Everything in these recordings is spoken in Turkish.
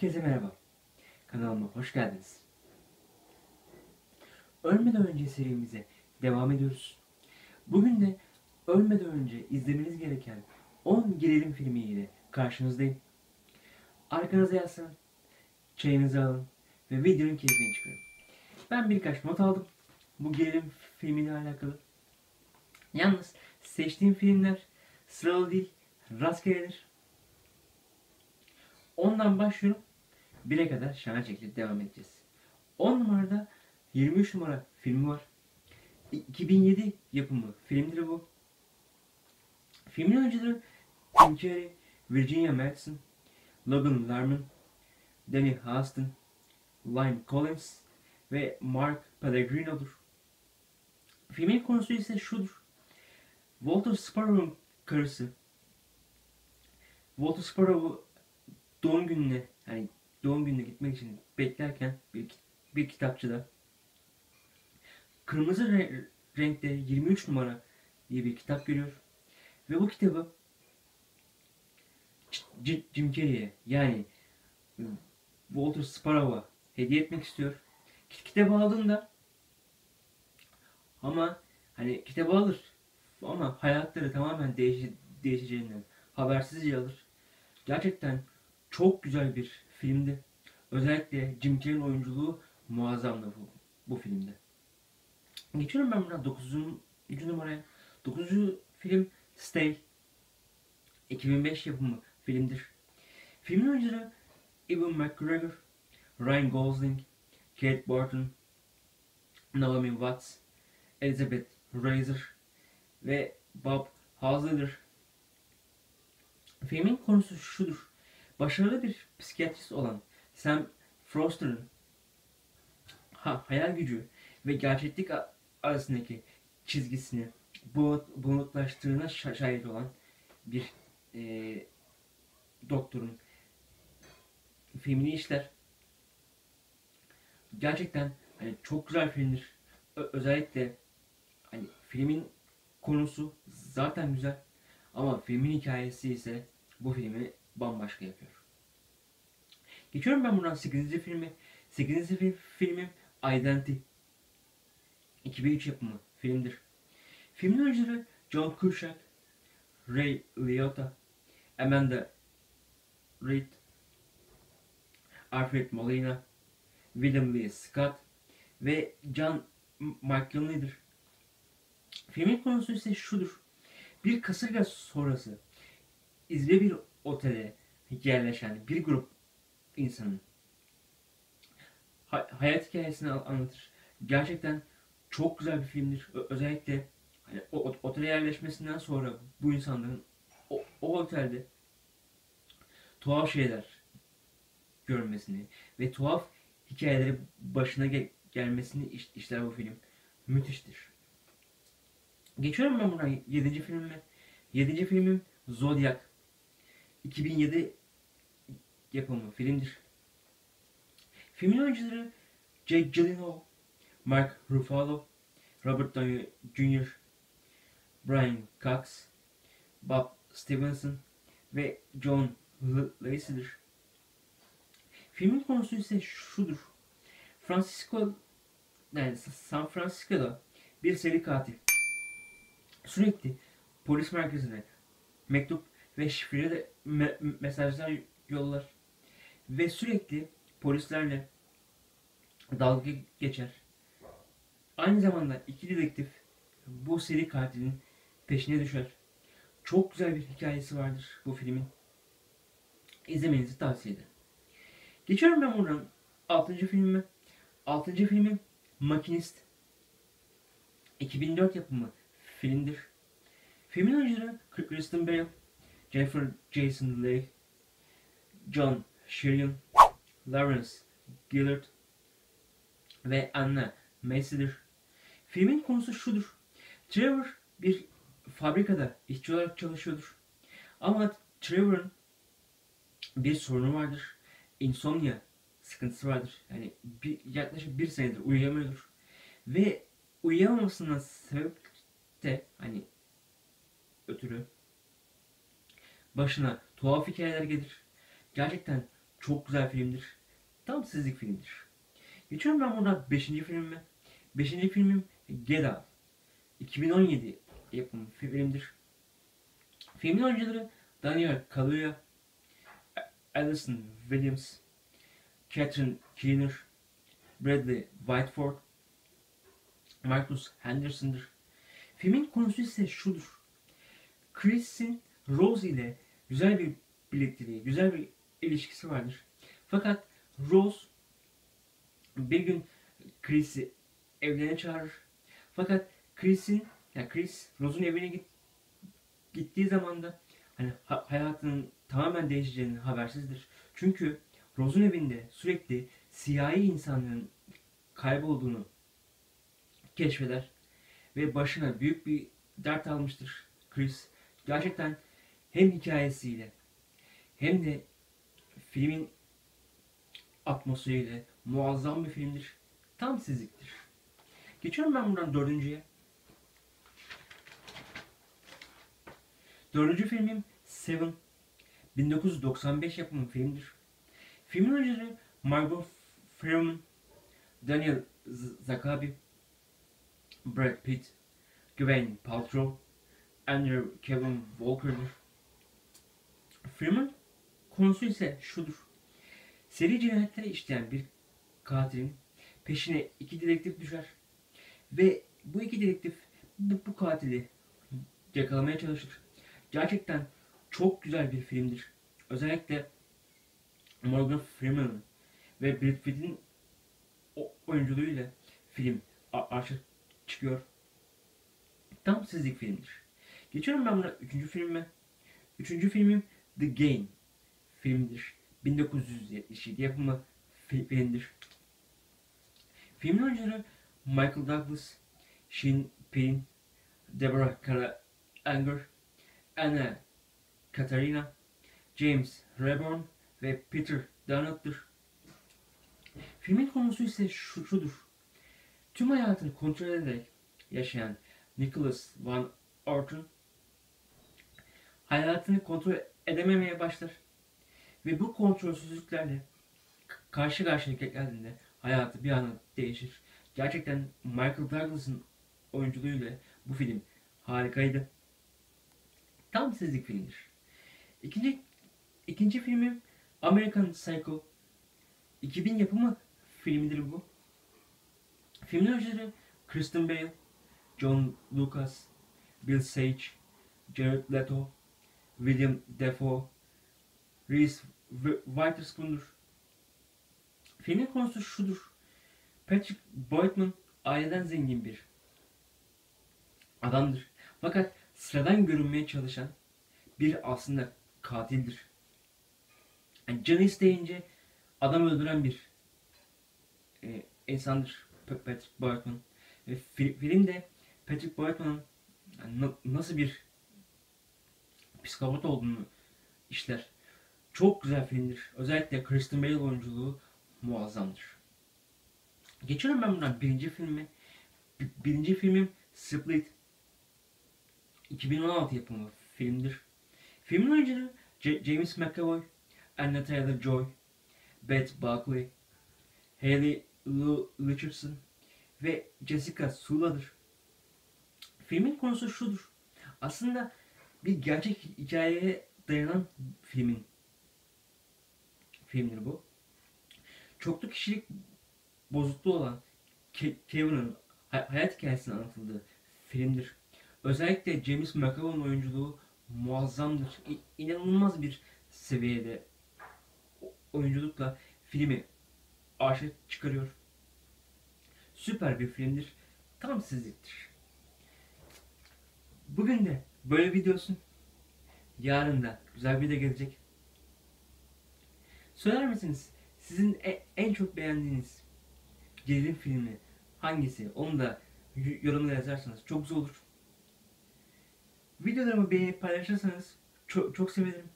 Herkese merhaba. Kanalıma hoş geldiniz. Ölmeden önce serimize devam ediyoruz. Bugün de ölmeden önce izlemeniz gereken 10 gerilim filmiyle karşınızdayım. Arkanıza yaslanın, çayınızı alın ve videonun keyfini çıkarın. Ben birkaç not aldım bu gerilim filmiyle alakalı. Yalnız seçtiğim filmler sıralı değil, rastgeledir. Ondan başlıyorum. 1'e kadar şana şekilde devam edeceğiz. 10 numarada 23 numara filmi var. 2007 yapımı filmdir bu. Filmin oyuncuları Tim Curry, Virginia Madsen, Logan Lerman, Danny Huston, Lime Collins ve Mark Pellegrino'dur. Filmin konusu ise şudur. Walter Sparrow'un karısı Walter Sparrow'u doğum gününe yani doğum gününe gitmek için beklerken bir, bir kitapçıda kırmızı re- renkte 23 numara diye bir kitap görüyor. Ve bu kitabı C- Jim Carrey'e yani e, Walter Sparrow'a hediye etmek istiyor. Ki- Kitabı aldığında ama hani kitabı alır ama hayatları tamamen değiş değişeceğinden habersizce alır. Gerçekten çok güzel bir filmdi. Özellikle Jim Carrey'in oyunculuğu muazzamdı bu, bu filmde. Geçiyorum ben buradan 9. numaraya. 9. film Stay. 2005 yapımı filmdir. Filmin oyuncuları Ewan McGregor, Ryan Gosling, Kate Barton, Naomi Watts, Elizabeth Razor ve Bob Hazle'dir. Filmin konusu şudur. Başarılı bir psikiyatrist olan Sam Foster'ın ha, hayal gücü ve gerçeklik arasındaki çizgisini bu bulanıklaştığına şa- şahit olan bir e, doktorun filmini işler. Gerçekten hani çok güzel filmdir. Ö- özellikle hani filmin konusu zaten güzel ama filmin hikayesi ise bu filmi bambaşka yapıyor. Geçiyorum ben buradan 8. filmi. 8. film, filmim Identity. 2003 yapımı filmdir. Filmin oyuncuları John Cusack, Ray Liotta, Amanda Reed, Alfred Molina, William Lee Scott ve John McEnany'dir. Filmin konusu ise şudur. Bir kasırga sonrası izbe bir otele yerleşen bir grup insanın ha- hayat hikayesini an- anlatır. Gerçekten çok güzel bir filmdir. Özellikle hani o, otele yerleşmesinden sonra bu insanların o, o otelde tuhaf şeyler görmesini ve tuhaf hikayeleri başına ge- gelmesini iş- işler bu film. Müthiştir. Geçiyorum ben buna 7. filmime. 7. filmim Zodiac. 2007 yapımı filmdir. Filmin oyuncuları Jake Gyllenhaal, Mark Ruffalo, Robert Downey Jr., Brian Cox, Bob Stevenson ve John Lacey'dir. Filmin konusu ise şudur. Francisco, yani San Francisco'da bir seri katil sürekli polis merkezine mektup ve şifreli me- mesajlar yollar ve sürekli polislerle dalga geçer. Aynı zamanda iki dedektif bu seri katilin peşine düşer. Çok güzel bir hikayesi vardır bu filmin. İzlemenizi tavsiye ederim. Geçiyorum ben buradan 6. filmime. 6. filmim Makinist. 2004 yapımı filmdir. Filmin oyuncuları Kristen Bale, Jennifer Jason Leigh, John Sheridan, Lawrence Gillard ve Anna Macy'dir. Filmin konusu şudur. Trevor bir fabrikada işçi olarak çalışıyordur. Ama Trevor'ın bir sorunu vardır. Insomnia sıkıntısı vardır. Yani bir, yaklaşık bir senedir uyuyamıyordur. Ve uyuyamamasından sebep de hani ötürü başına tuhaf hikayeler gelir. Gerçekten Çok güzel filmdir. Tam sizlik filmdir. Geçiyorum ben buradan 5. filmime. 5. filmim Get Out. 2017 yapımı filmdir. Filmin oyuncuları Daniel Kaluuya, Alison Williams, Catherine Keener, Bradley Whiteford, Marcus Henderson'dır. Filmin konusu ise şudur. Chris'in Rose ile güzel bir birlikteliği, güzel bir ilişkisi vardır. Fakat Rose bir gün Chris'i evlerine çağırır. Fakat Chris'in, ya Chris Rose'un evine git, gittiği zaman da hani ha- hayatının tamamen değişeceğini habersizdir. Çünkü Rose'un evinde sürekli siyahi insanların kaybolduğunu keşfeder ve başına büyük bir dert almıştır Chris. Gerçekten hem hikayesiyle hem de filmin atmosferiyle muazzam bir filmdir. Tam sizliktir. Geçiyorum ben buradan dördüncüye. Dördüncü filmim Seven. 1995 yapımı filmdir. Filmin oyuncuları Margot Freeman, Daniel Zakabi, Brad Pitt, Gwyneth Paltrow, Andrew Kevin Walker'dır. Filmin konusu ise şudur. Seri cinayetleri işleyen bir katilin peşine iki dedektif düşer. Ve bu iki dedektif bu, bu katili yakalamaya çalışır. Gerçekten çok güzel bir filmdir. Özellikle Morgan Freeman ve Brad Pitt'in oyunculuğuyla film arşa çıkıyor. Tam sizlik filmdir. Geçiyorum ben buna üçüncü filme. Üçüncü filmim The Game filmdir. 1977 yapımı fi- filmdir. Filmin oyuncuları Michael Douglas, Sean Penn, Deborah Kara Anger, Anna Katarina, James Reborn ve Peter Donald'dır. Filmin konusu ise şu, şudur. Tüm hayatını kontrol ederek yaşayan Nicholas Van Orton hayatını kontrol edememeye başlar. Ve bu kontrolsüzlüklerle karşı karşıya geldiğinde hayatı bir anda değişir. Gerçekten Michael Douglas'ın oyunculuğuyla bu film harikaydı. Tam sizlik filmdir. İkinci, ikinci filmim American Psycho. 2000 yapımı filmidir bu. Filmin oyuncuları Kristen Bale, John Lucas, Bill Sage, Jared Leto, William Dafoe, Reese Witherspoon'dur. Filmin konusu şudur. Patrick Bateman aileden zengin bir adamdır. Fakat sıradan görünmeye çalışan bir aslında katildir. Yani canı isteyince adam öldüren bir e, insandır Patrick Bateman. Ve fi- filmde Patrick Bateman'ın yani na- nasıl bir psikopat olduğunu işler. Çok güzel filmdir. Özellikle Kristen Bale oyunculuğu muazzamdır. Geçiyorum ben buradan birinci filmi. Bi- Birinci filmim Split. 2016 yapımı filmdir. Filmin oyuncuları J- James McAvoy, Anna Taylor-Joy, Beth Buckley, Haley Lu Richardson ve Jessica Sula'dır. Filmin konusu şudur. Aslında bir gerçek hikayeye dayanan filmin filmdir bu. Çoklu kişilik bozukluğu olan Ke- Kevin'in hay- hayat hikayesinin anlatıldığı filmdir. Özellikle James McAvoy'un oyunculuğu muazzamdır. İ- inanılmaz bir seviyede oyunculukla filmi arşa çıkarıyor. Süper bir filmdir. Tam sizliktir. Bugün de böyle videosun. Yarın da güzel bir video gelecek. Söyler misiniz? Sizin e- en çok beğendiğiniz gerilim filmi hangisi? Onu da yorumlara yazarsanız çok güzel olur. Videolarımı beğenip paylaşırsanız çok, çok sevinirim.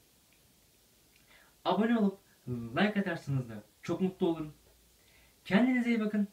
Abone olup like atarsanız da çok mutlu olurum. Kendinize iyi bakın.